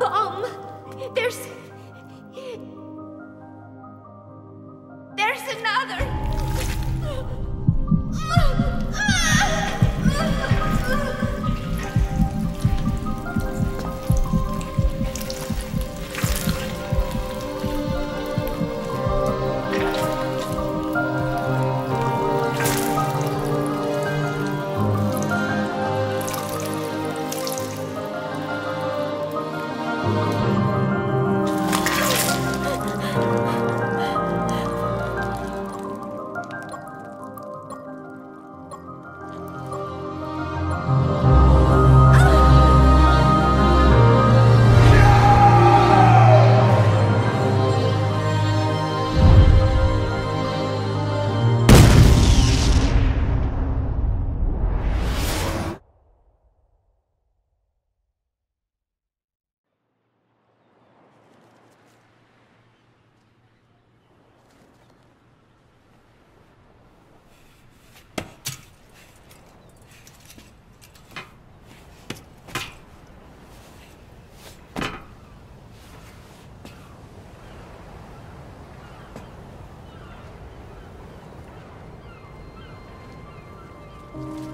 Um, there's. There's another. うん。